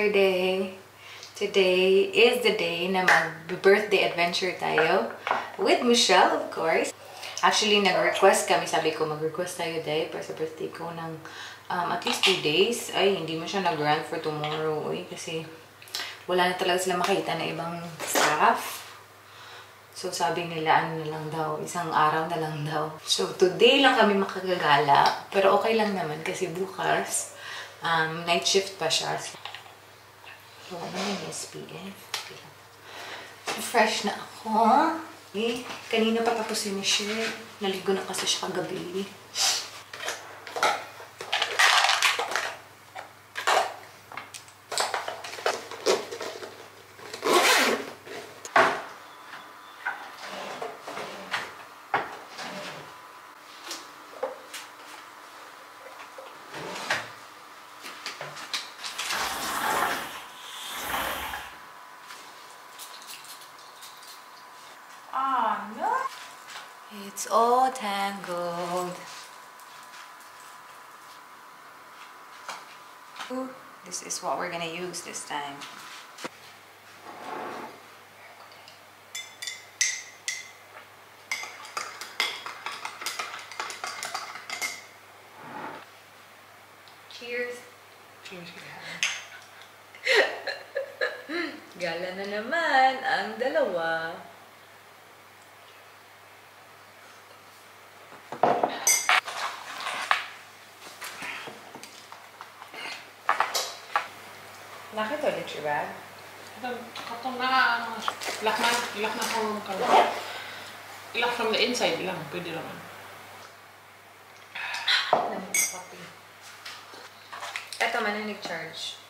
Good morning! Another day. Today is the day na mag-birthday adventure tayo with Michelle, of course. Actually, nag-request kami. Sabi ko, mag-request tayo day para sa birthday ko ng um, at least 2 days. Ay, hindi mo siya nag-grant for tomorrow. Uy, kasi wala na talaga sila makita na ibang staff. So, sabi nila, ano na lang daw, isang araw na lang daw. So, today lang kami makagagala. Pero okay lang naman kasi bukas, um, night shift pa siya. So, ano yung SPF? Fresh na ako. Eh, kanina pa tapos si Michelle. Naligo na kasi siya kagabi. This is what we're gonna use this time. Your bag? Katong na, lock na, lock na from kayo. Lock from the inside lang, pwede naman. Ito man yung nag-charge.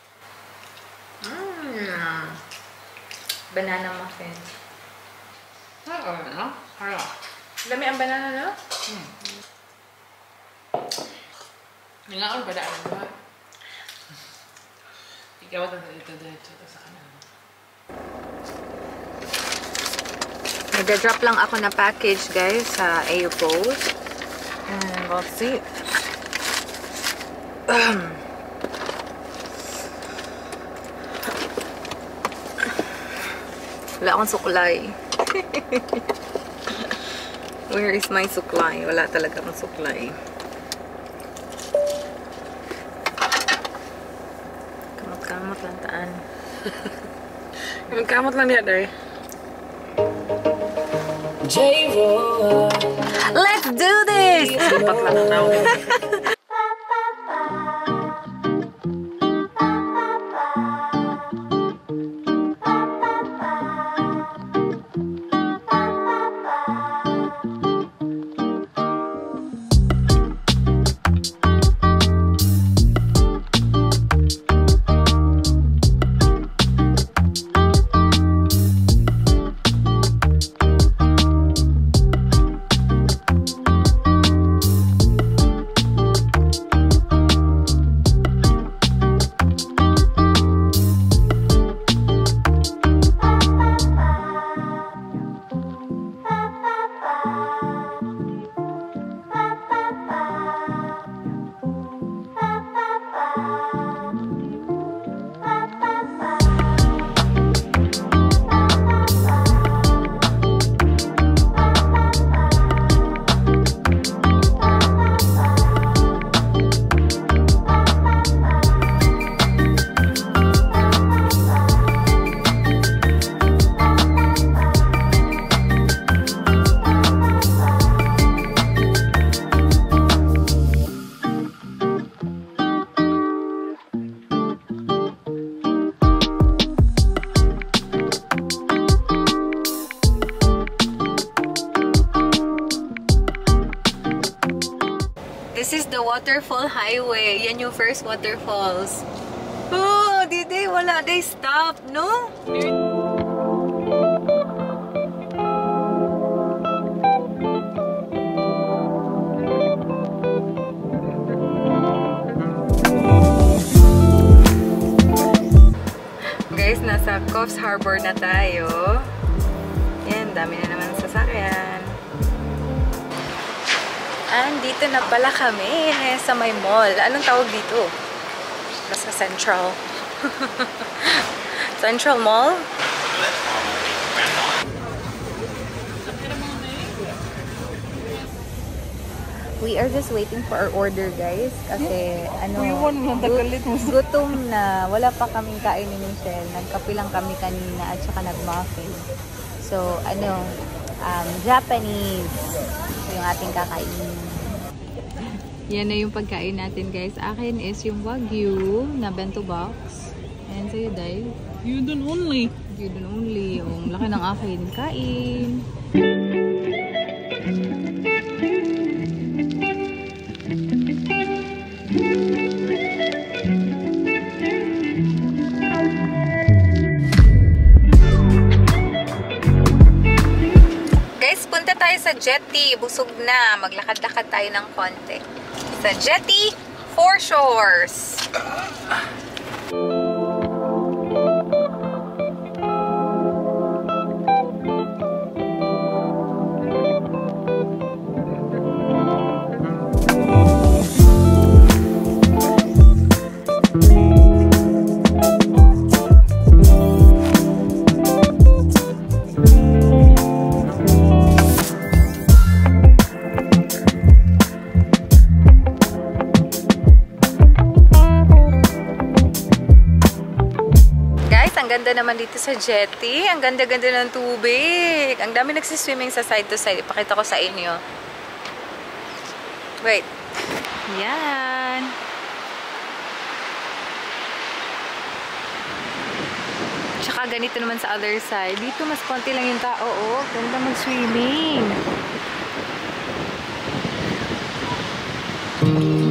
Mmm. Banana muffin. Ano, no? Hala. Lami ang banana, no? Ningaon pa daan ba? Ikaw ito dito dito sa kanan. Nag-drop lang ako na package, guys, sa AU Post. And we'll see. Wala akong suklay. Where is my suklay? Wala talaga akong suklay. Yung kamot lang niya, day. Let's do this! Pat lang ang Waterfall highway. Yan yung first waterfalls. Oh, didi, wala day stop, no? Guys, nasa Coffs Harbor na tayo. Yan, dami na naman Andito na pala kami sa may mall. Anong tawag dito? Nasa Central. Central Mall? We are just waiting for our order, guys. Kasi, ano, gut- gutom na. Wala pa kaming kain ni Michelle. Nagkape lang kami kanina at saka nag-muffin. So, ano, um, Japanese yung ating kakainin. Yan na yung pagkain natin, guys. Akin is yung Wagyu na bento box. And sa'yo, Day. You don't only. Yun only. Yung laki ng akin. Kain. Tayo sa jetty. Busog na. Maglakad-lakad tayo ng konti. Sa jetty, Four Shores. Naman dito sa jetty. Ang ganda-ganda ng tubig. Ang dami nagsiswimming sa side to side. Ipakita ko sa inyo. Wait. Yan. Tsaka ganito naman sa other side. Dito mas konti lang yung tao. Oh, ganda mag-swimming. I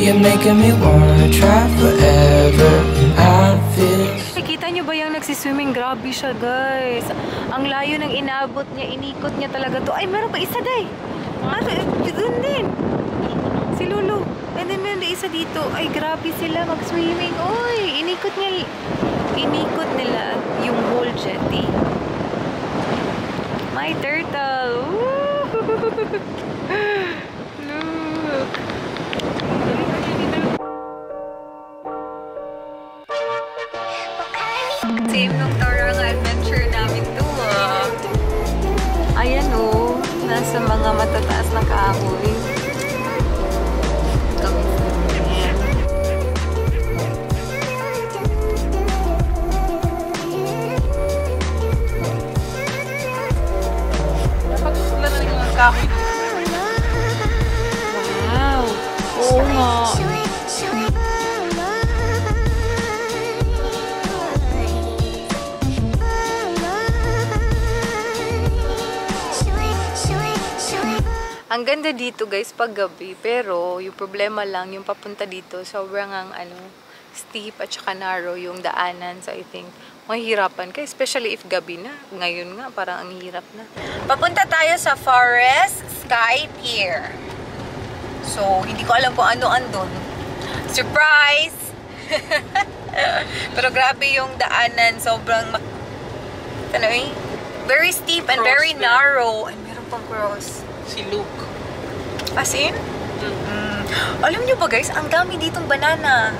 you're making me wanna try forever. I feel Nakikita niyo ba yung nagsiswimming? Grabe siya, guys. Ang layo ng inabot niya, inikot niya talaga to. Ay, meron pa isa, day. Ano, eh, doon din. Si Lulu. And then meron isa dito. Ay, grabe sila mag-swimming. Uy, inikot niya. Inikot nila yung whole jetty. My turtle. Woo! mga matataas na kahoy. Wow! Oo nga. Ang ganda dito guys pag gabi, pero yung problema lang, yung papunta dito, sobrang ang ano, steep at saka narrow yung daanan. So I think, mahirapan ka, especially if gabi na. Ngayon nga, parang ang hirap na. Papunta tayo sa Forest Sky Pier. So, hindi ko alam kung ano andun. Surprise! pero grabe yung daanan, sobrang ano eh, very steep and Cross very narrow. Ay, meron pang cross. Si Luke. As in? Mm. Alam nyo ba guys, ang dami ditong banana.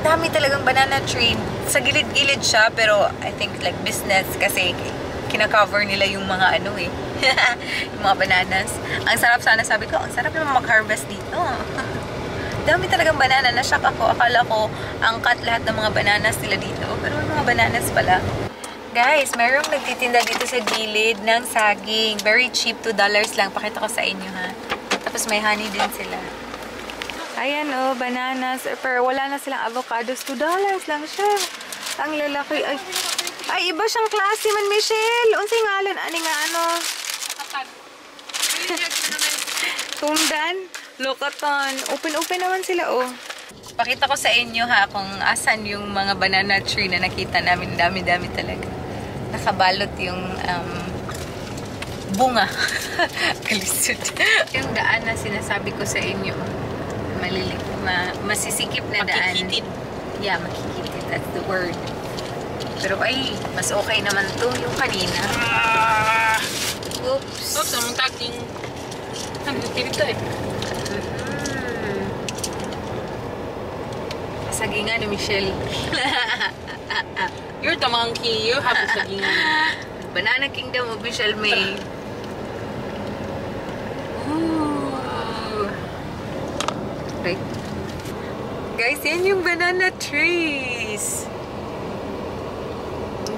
Dami talagang banana tree. Sa gilid-gilid siya, pero I think like business kasi kinakover nila yung mga ano eh. yung mga bananas. Ang sarap sana, sabi ko, ang sarap naman mag-harvest dito. dami talagang banana. Nashock ako. Akala ko angkat lahat ng mga bananas nila dito. Pero may mga bananas pala. Guys, merong nagtitinda dito sa gilid ng saging. Very cheap, $2 lang. Pakita ko sa inyo ha. Tapos may honey din sila. Ayan oh, bananas. Pero wala na silang avocados. $2 lang siya. Ang lalaki. Ay, ay iba siyang klase man, Michelle. Unsay ngalan? Ani nga ano? Tundan. Lokatan. Open-open naman sila, oh. Pakita ko sa inyo ha kung asan yung mga banana tree na nakita namin. Dami-dami talaga. Nakabalot yung um, bunga. Kalisod. yung daan na sinasabi ko sa inyo. Malili ma masisikip na daan. Makikitid. Yeah, makikitid. That's the word. Pero ay, mas okay naman to yung kanina. Ah! Oops. Oops, namang taging. Nandito dito eh. Mm. Sagingan ni Michelle. You're the monkey. You have the sagingan. Banana Kingdom of Michelle May. Ooh. Right. Guys, yan yung banana trees.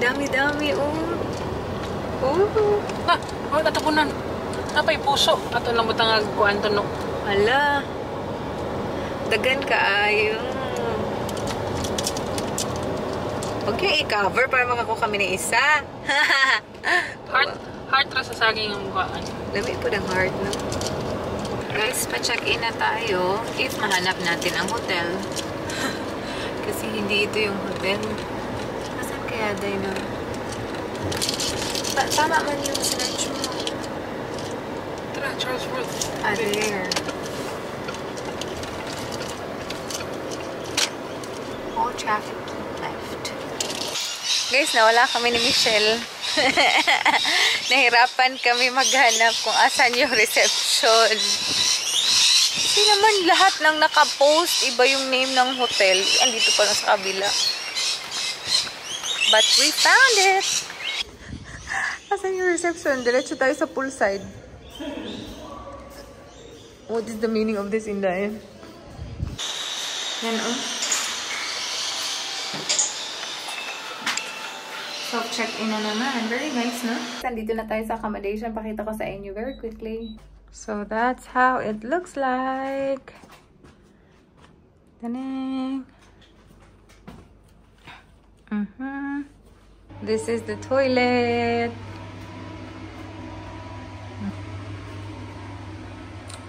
Dami-dami, oh. Oh. Na, oh, natapunan. Napay puso. Ato lang butang kuan to no. Hala. Dagan ka ayo. Huwag yung i-cover para makakuha kami ng isa. Heart, heart ra sa saging ang kuan. Lami po ng heart, no? Guys, pa-check-in na tayo if mahanap natin ang hotel. Kasi hindi ito yung hotel. Nasaan kaya, Dino? Ta- tama man yung sinerch mo. Tara, Charles Worth. Ah, there. All traffic left. Guys, nawala kami ni Michelle. Nahirapan kami maghanap kung asan yung reception. Kasi naman lahat ng nakapost, iba yung name ng hotel. Andito pa lang sa kabila. But we found it! Asan yung reception? Diretso tayo sa poolside. What is the meaning of this, Inday? Yan, oh. Self-check-in na naman. Very nice, no? Nandito na tayo sa accommodation. Pakita ko sa inyo very quickly. So, that's how it looks like. Taneng. Mm-hmm. This is the toilet.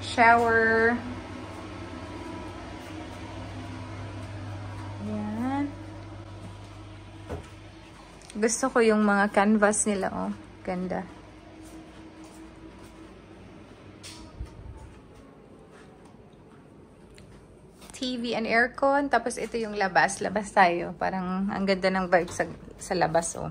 Shower. Gusto ko yung mga canvas nila, oh. Ganda. TV and aircon. Tapos ito yung labas. Labas tayo. Parang ang ganda ng vibe sa, sa labas, oh.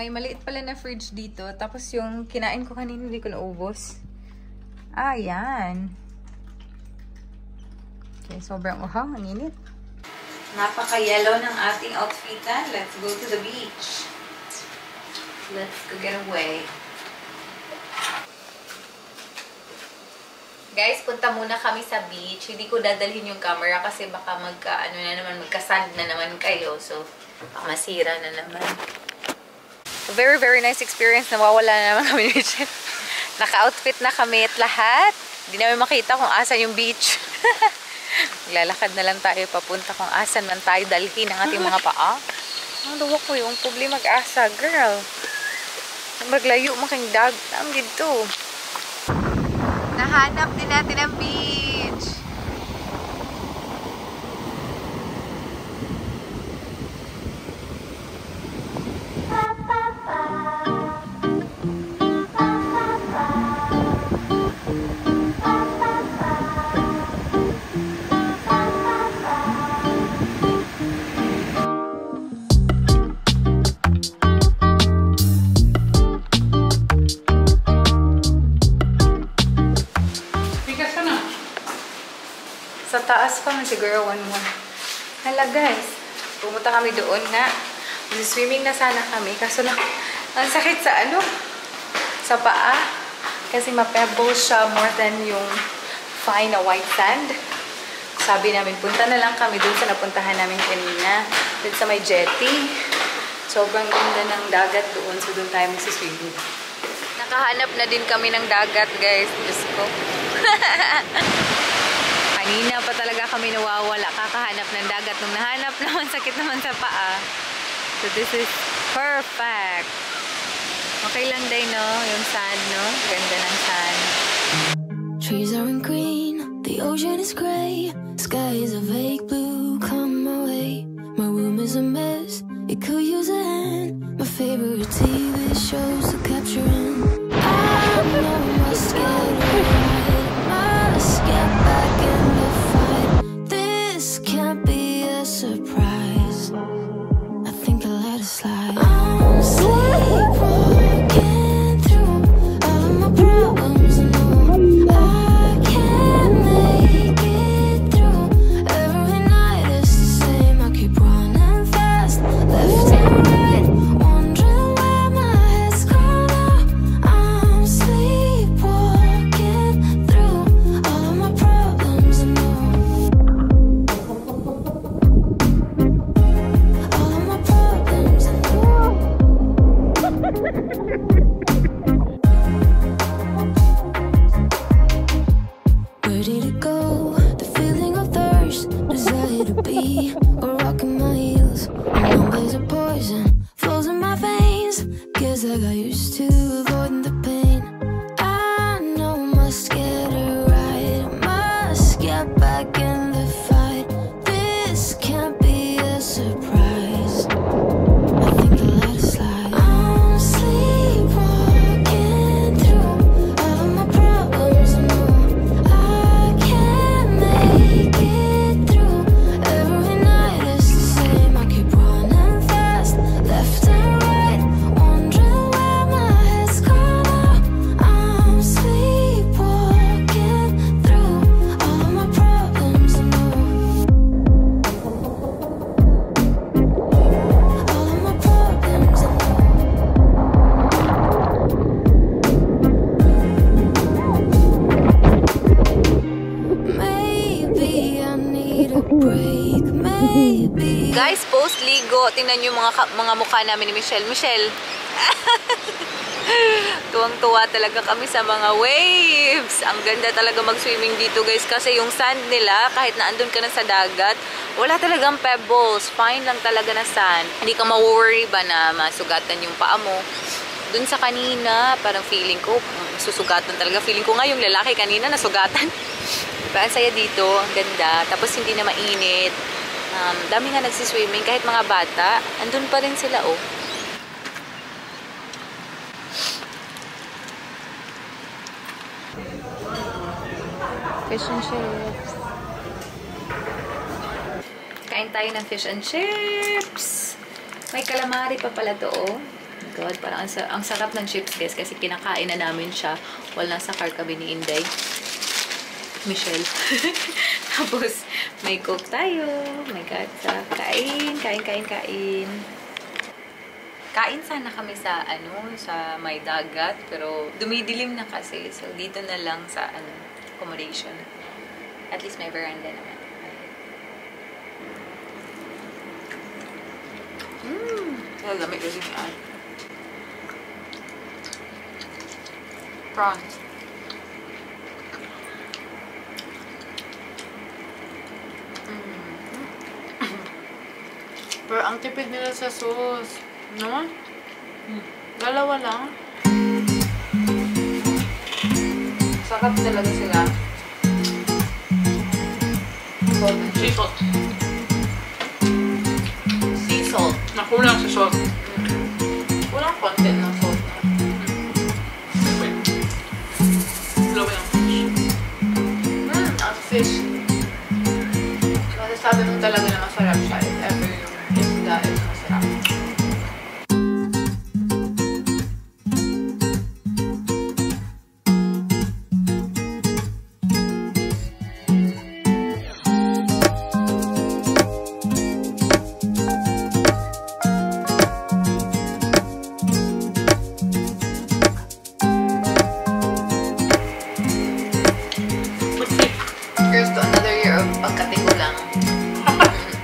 May maliit pala na fridge dito. Tapos yung kinain ko kanina, hindi ko naubos. Ah, yan. Okay, sobrang uhaw. Ang init. Napaka-yellow ng ating outfitan. Let's go to the beach. Let's go get away. Guys, punta muna kami sa beach. Hindi ko dadalhin yung camera kasi baka magka, ano na naman, magka-sand na naman kayo. So, baka masira na naman. Very, very nice experience. Nawawala na naman kami ni Michelle. Naka-outfit na kami at lahat. Hindi namin makita kung asan yung beach. Lalakad na lang tayo papunta kung asan man tayo dalhin ang ating mga paa. Ang luwa ko yung problema mag-asa, girl. Maglayo making dag. Ang dito. Nahanap din natin ang beach. Taas pa man siguro one more. Hala guys, pumunta kami doon nga. Swimming na sana kami. Kaso lang, ang sakit sa ano? Sa paa. Kasi ma-pebbles siya more than yung fine na white sand. Sabi namin, punta na lang kami doon sa napuntahan namin kanina. Doon sa may jetty. Sobrang ganda ng dagat doon. So doon tayo magsiswimming. Nakahanap na din kami ng dagat guys. Diyos ko. Kanina pa talaga kami nawawala. Kakahanap ng dagat. Nung nahanap naman, sakit naman sa paa. So this is perfect. Okay lang day, no? Yung sand, no? Ganda ng sand. Trees aren't green, the ocean is gray, sky is a vague blue. Come my way, my room is a mess. It could use a hand. My favorite TV shows are capturing. I slide. Must get back in Guys, post-ligo. Tingnan nyo yung mga, mga mukha namin ni Michelle. Michelle! Tuwang-tuwa talaga kami sa mga waves. Ang ganda talaga mag-swimming dito guys kasi yung sand nila, kahit na andun ka na sa dagat, wala talagang pebbles. Fine lang talaga na sand. Hindi ka ma-worry ba na masugatan yung paa mo. Dun sa kanina, parang feeling ko, mm, susugatan talaga. Feeling ko nga yung lalaki kanina nasugatan. diba? Ang saya dito. Ang ganda. Tapos hindi na mainit. Um, dami nga nagsiswimming. Kahit mga bata, andun pa rin sila oh. Fish and chips. Kain tayo ng fish and chips. May calamari pa pala to, oh. God, parang ang, ang sarap ng chips, guys, kasi kinakain na namin siya while nasa car kami ni Inday. Michelle. Tapos, may coke tayo. My God. Kain, kain, kain, kain. Kain sana kami sa, ano, sa may dagat, pero dumidilim na kasi. So, dito na lang sa, ano, accommodation. At least may veranda naman. Mmm! Lamig kasi yan. Prawns. Pero ang tipid nila sa sauce. No? Dalawa lang. Sakap talaga sila. Sea salt. Sea salt. Nakulang sa salt. Walang content ng Masasabi mo talaga na masarap siya if ever yung isda is masarap. Here's to another year of pagkatigulang.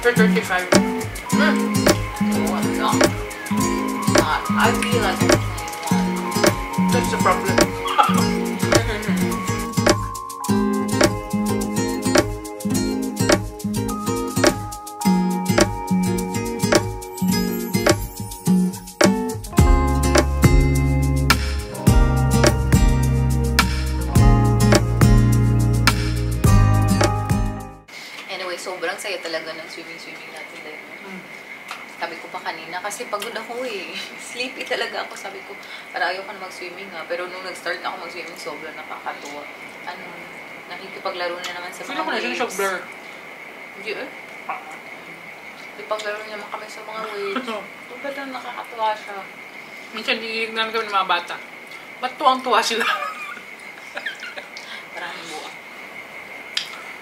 For 35. Mm. No, not. Not. I feel like I'm 21. That's the problem. Talaga ako. Sabi ko, para ayoko na mag-swimming ha. Pero nung nag-start na ako mag-swimming, sobrang nakakatuwa. Ano, nakikipaglaro na naman sa mga Sino ko na siya waves. blur? Hindi eh. Nakikipaglaro naman kami sa mga waves. Sobrang nakakatuwa siya. Minsan dinignan kami ng mga bata. Ba't tuwang-tuwa sila? Maraming buwan.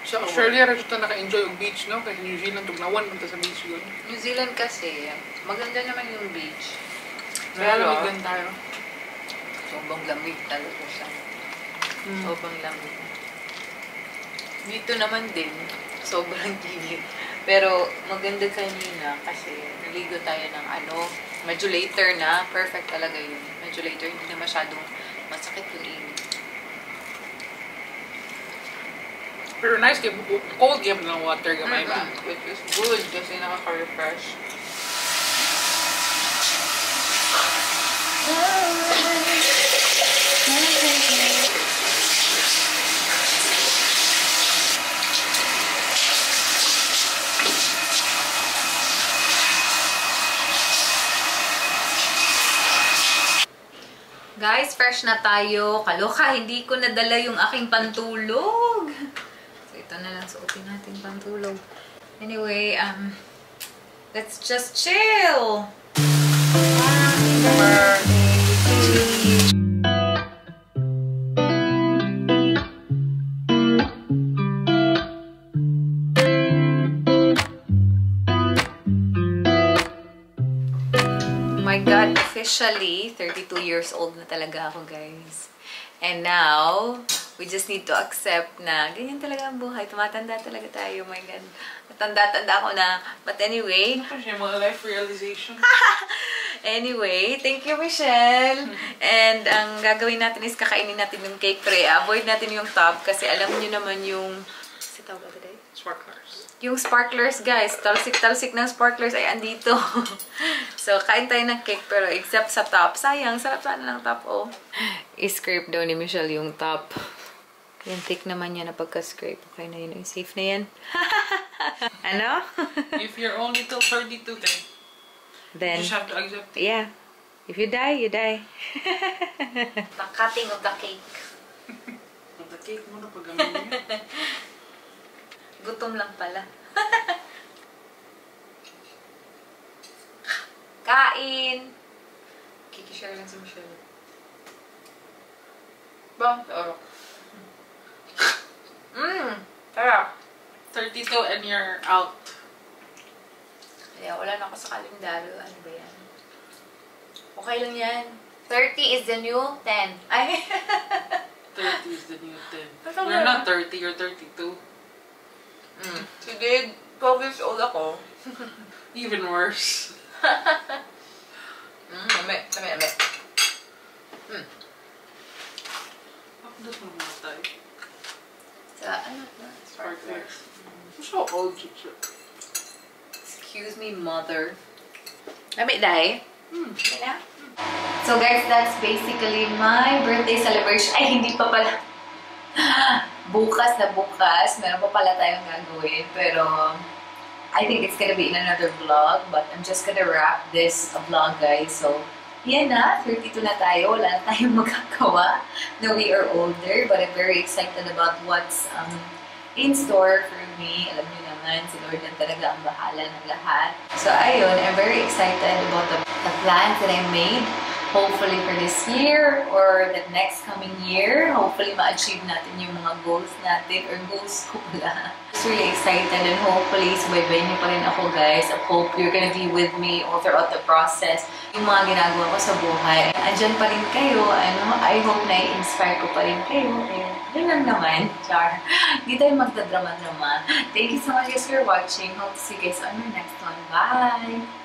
So, surely, rin ito naka-enjoy yung beach, no? Kasi New Zealand, tugnawan punta sa beach yun. New Zealand kasi, maganda naman yung beach. Kaya lamig din tayo. Sobrang lamig talaga siya. Mm. Sobrang lamig. Dito naman din, sobrang init. Pero maganda kanina kasi naligo tayo ng ano, medyo later na. Perfect talaga yun. Medyo later, hindi na masyadong masakit yung init. Pero nice, game, cold game ng water, gamay ba? Mm-mm. Which is good kasi nakaka-refresh. Guys, fresh na tayo. Kaloka, hindi ko nadala yung aking pantulog. So, ito na lang suotin natin pantulog. Anyway, um, let's just chill. Happy birthday officially, 32 years old na talaga ako, guys. And now, we just need to accept na ganyan talaga ang buhay. Tumatanda talaga tayo, oh my God. Matanda-tanda ako na. But anyway, Ito siya, mga life realization. Anyway, thank you, Michelle. And ang gagawin natin is kakainin natin yung cake pre. Avoid natin yung top kasi alam niyo naman yung... Kasi tawag ba today? Sparklers. Yung sparklers, guys. Talsik-talsik ng sparklers ay andito. so, kain tayo ng cake pero except sa top. Sayang, sarap sana ng top, oh. I-scrape daw ni Michelle yung top. Yung thick naman niya na pagka-scrape. Okay na yun. Safe na yan. ano? If you're only till 32, then Then, you just have to accept it. Yeah. If you die, you die. the cutting of the cake. The cake mo na pag. Gutom lang pala. Kain! Kikishare lang si Michelle. Bang, tarok. Mmm, tarap. 32 and you're out. Kaya wala na ako sa kalendaryo. Ano ba yan? Okay lang yan. 30 is the new 10. Ay! 30 is the new 10. Basta You're not 30, you're 32. Mm. Sige, 12 years old ako. Even worse. Mm, ame, ame, ame. Ako doon mo mga tayo. Sa ano na? Sparklers. I'm so old, Chicho. Excuse me, mother. Ame, dai? Hmm. Okay na? So guys, that's basically my birthday celebration. Ay, hindi pa pala. bukas na bukas. Meron pa pala tayong gagawin. Pero, I think it's gonna be in another vlog. But I'm just gonna wrap this vlog, guys. So, yan na. 32 na tayo. Wala na tayong magagawa. No, we are older. But I'm very excited about what's um, in store for me. Alam niyo naman, si Lord lang talaga ang bahala ng lahat. So, ayun, I'm very excited about the, the plans that I made. Hopefully for this year or the next coming year, hopefully ma-achieve natin yung mga goals natin or goals ko pala. Just really excited and hopefully subaybayin niyo pa rin ako guys. I hope you're gonna be with me all throughout the process. Yung mga ginagawa ko sa buhay, andyan pa rin kayo. Ano, I hope na i-inspire ko pa rin kayo. Kaya, yun lang naman. Char. Hindi tayo magdadrama-drama. Thank you so much guys for watching. Hope to see you guys on my next one. Bye!